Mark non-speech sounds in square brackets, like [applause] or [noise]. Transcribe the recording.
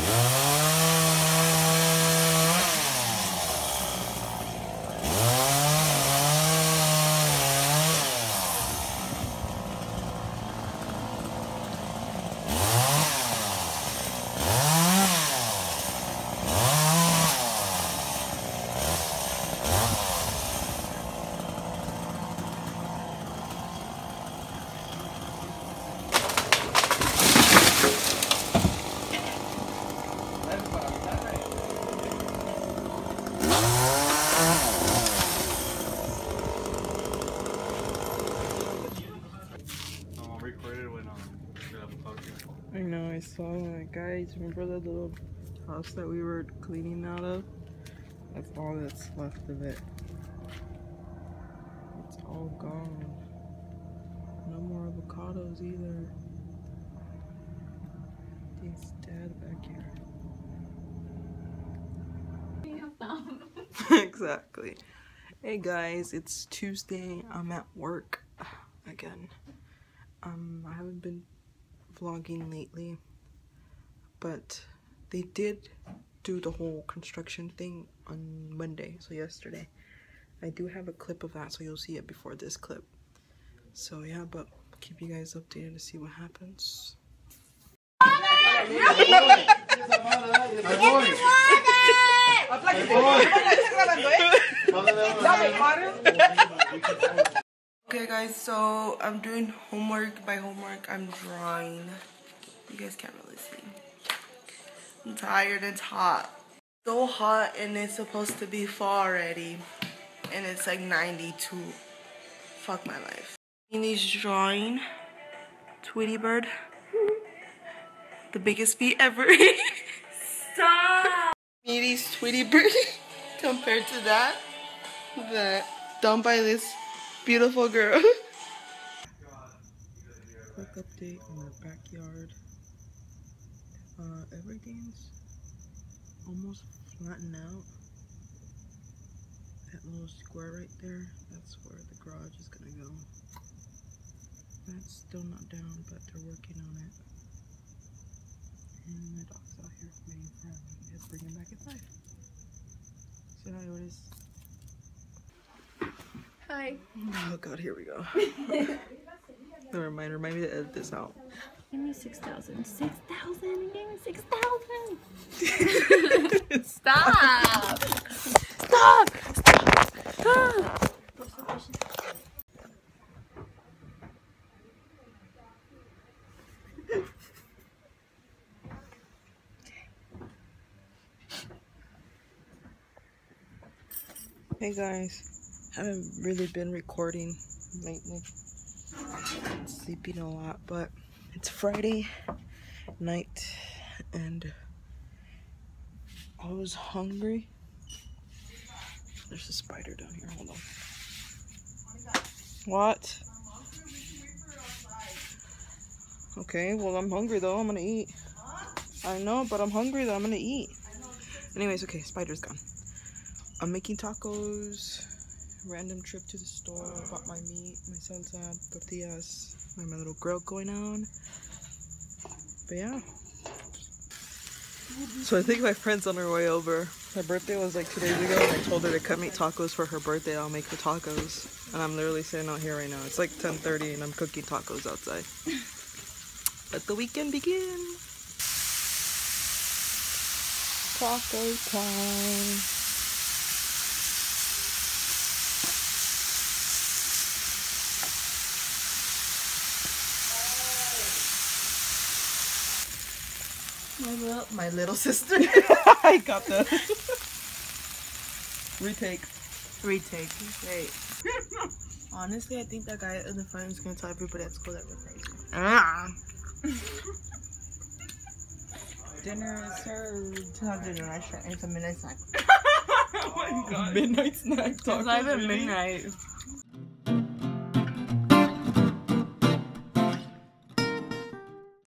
No, recorded when um the fucking I know, I saw that. Guys, remember that little house that we were cleaning out of? That's all that's left of it. It's all gone. No more avocados either. He's dead back here. [laughs] exactly. Hey guys, it's Tuesday. I'm at work again. Um, I haven't been vlogging lately, but they did do the whole construction thing on Monday, so yesterday. I do have a clip of that, so you'll see it before this clip. So yeah, but keep you guys updated to see what happens. [laughs] Okay guys, so I'm doing homework. By homework, I'm drawing. You guys can't really see. I'm tired, it's hot. So hot and it's supposed to be fall already. And it's like 92. Fuck my life. Amy's drawing Tweety Bird. The biggest feet ever. [laughs] Stop! Amy's Tweety Bird [laughs] compared to that. That done by this beautiful girl. [laughs] Quick update on our backyard. Uh, everything's almost flattened out. That little square right there, that's where the garage is gonna go. That's still not down, but they're working on it. And the dog's out here waiting for him. Let's bring him back five. Say hi, Otis. Hi. Oh god, here we go. Never mind, remind me to edit this out. Give me 6,000. 6,000? Give me 6,000. Stop. [laughs] Stop. Stop. Hey guys, haven't really been recording lately. Sleeping a lot, but it's Friday night and I was hungry. There's a spider down here. Hold on. What? Okay, well I'm hungry though. I'm gonna eat. I know, but I'm hungry though. I'm gonna eat. Anyways, okay, spider's gone. I'm making tacos. Random trip to the store. Bought my meat, my salsa, tortillas. I have my little grill going on. But yeah. So I think my friend's on her way over. Her birthday was like two days ago, and I told her to come make tacos for her birthday. I'll make her tacos, and I'm literally sitting out here right now. It's like 10:30, and I'm cooking tacos outside. [laughs] Let the weekend begin. Taco time. My little, my little [laughs] sister. I got the [laughs] retake. Retake. Great. [laughs] Honestly, I think that guy in the front is gonna tell everybody at school that we're crazy. Ah. Dinner is served. It's not dinner. I should- It's a midnight snack. oh my god. Midnight snack It's not even midnight.